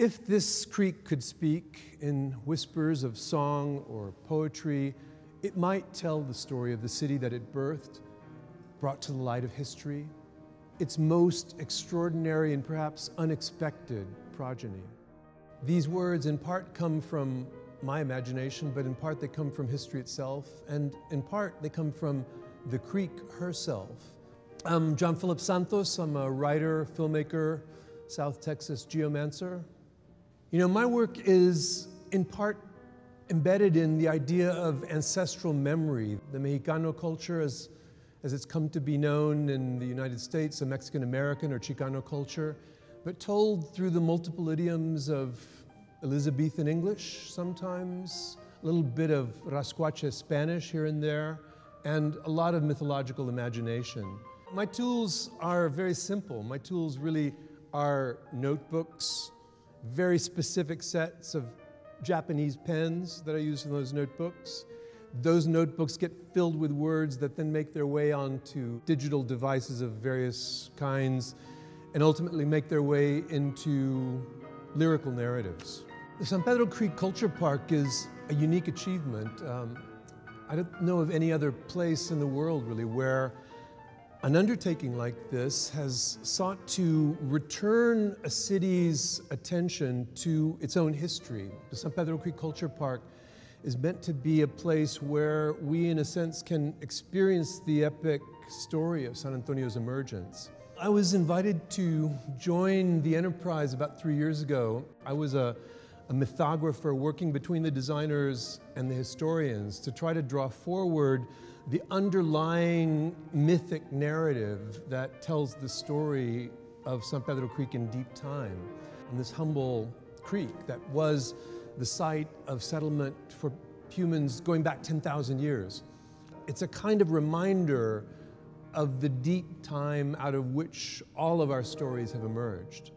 If this creek could speak in whispers of song or poetry, it might tell the story of the city that it birthed, brought to the light of history, its most extraordinary and perhaps unexpected progeny. These words in part come from my imagination, but in part they come from history itself, and in part they come from the creek herself. I'm John Phillip Santos. I'm a writer, filmmaker, South Texas geomancer. You know, my work is in part embedded in the idea of ancestral memory. The Mexicano culture, as, as it's come to be known in the United States, the Mexican American or Chicano culture, but told through the multiple idioms of Elizabethan English sometimes, a little bit of Rascuache Spanish here and there, and a lot of mythological imagination. My tools are very simple. My tools really are notebooks, very specific sets of Japanese pens that I use in those notebooks. Those notebooks get filled with words that then make their way onto digital devices of various kinds and ultimately make their way into lyrical narratives. The San Pedro Creek Culture Park is a unique achievement. Um, I don't know of any other place in the world really where an undertaking like this has sought to return a city's attention to its own history. The San Pedro Creek Culture Park is meant to be a place where we, in a sense, can experience the epic story of San Antonio's emergence. I was invited to join the enterprise about three years ago. I was a, a, mythographer working between the designers and the historians to try to draw forward the underlying mythic narrative that tells the story of San Pedro Creek in deep time. And this humble creek that was the site of settlement for humans going back 10,000 years. It's a kind of reminder of the deep time out of which all of our stories have emerged.